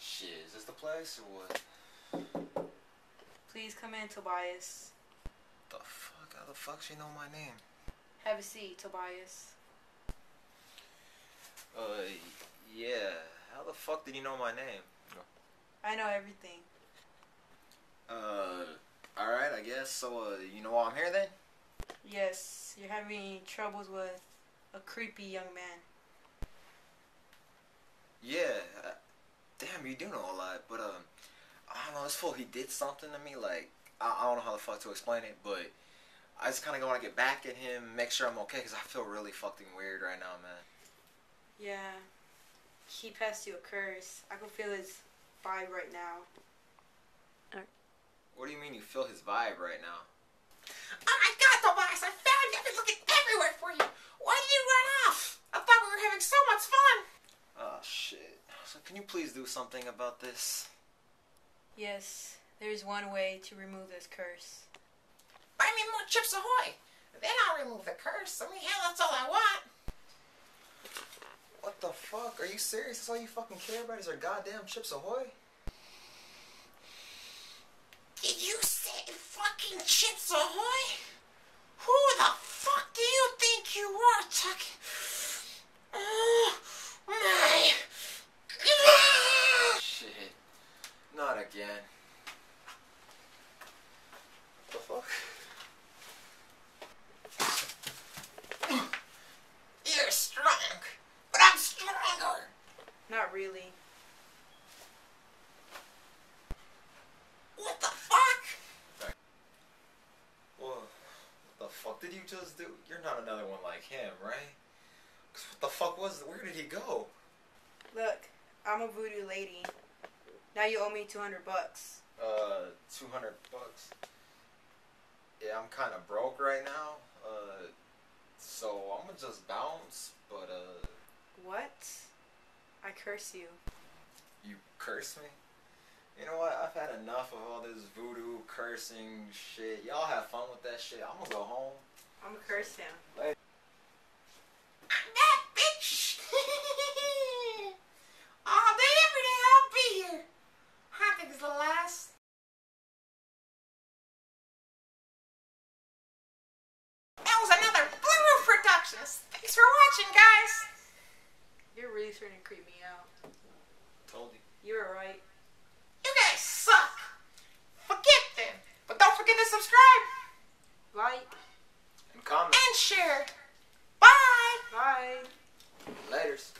Shit, is this the place or what? Please come in, Tobias. The fuck? How the fuck she know my name? Have a seat, Tobias. Uh, yeah. How the fuck did you know my name? I know everything. Uh, alright, I guess. So, uh, you know why I'm here then? Yes, you're having troubles with a creepy young man. Yeah. Damn, you do know a lot, but, um, I don't know, this fool, he did something to me, like, I, I don't know how the fuck to explain it, but I just kind of want to get back at him, make sure I'm okay, because I feel really fucking weird right now, man. Yeah. He passed you a curse. I can feel his vibe right now. What do you mean you feel his vibe right now? Oh my god, Tobias, I found you. I've been looking everywhere for you. Why did you run off? I thought we were having so much fun. Oh, shit. So, can you please do something about this? Yes, there's one way to remove this curse. Buy me more Chips Ahoy. Then I'll remove the curse. I mean, hell, that's all I want. What the fuck? Are you serious? That's all you fucking care about is our goddamn Chips Ahoy? Did you say fucking Chips Ahoy? Who the fuck do you think you are, Tuck? Oh, my. Shit. Not again. What the fuck? You're strong, but I'm stronger. Not really. What the fuck? Well, what the fuck did you just do? You're not another one like him, right? 'Cause what the fuck was? Where did he go? Look, I'm a voodoo lady. Now you owe me 200 bucks. Uh, two hundred bucks. Yeah, I'm kind of broke right now. Uh, so I'm gonna just bounce. But uh, What? I curse you. you curse me. You know what? I've had enough of all this voodoo cursing shit. Y'all have fun with that shit. I'm gonna go home. I'm gonna curse him. I'm that bitch. All day, every day, I'll be here. I think it's the last. That was another Blueroof Productions. Thanks for watching, guys. You're really starting to creep me out. Told you. You were right. You guys suck. Forget them. But don't forget to subscribe Like. And comment. and share. Bye. Bye. Laters.